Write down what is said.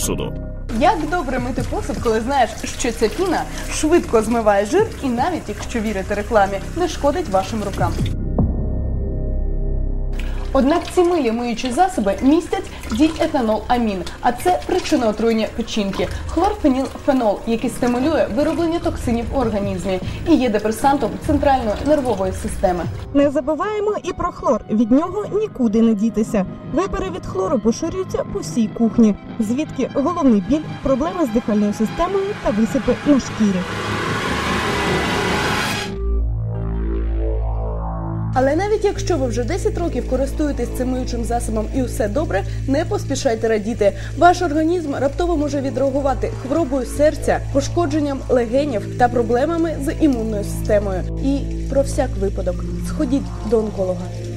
посуду. Як добре мити посуд, коли знаєш, що ця піна швидко змиває жир і навіть якщо вірити рекламі, не шкодить вашим рукам. Однак ці милі миючі засоби містять діетанол амін, а це причина отруєння печінки. Хлорфенілфенол, який стимулює вироблення токсинів в організмі і є депресантом центральної нервової системи. Не забуваємо і про хлор. Від нього нікуди не дітися. Випари від хлору поширюються по всій кухні, звідки головний біль, проблеми з дихальною системою та висипи на шкірі. Але навіть якщо ви вже 10 років користуєтесь цим миючим засобом і все добре, не поспішайте радіти. Ваш організм раптово може відреагувати хворобою серця, пошкодженням легенів та проблемами з імунною системою. І про всяк випадок сходіть до онколога.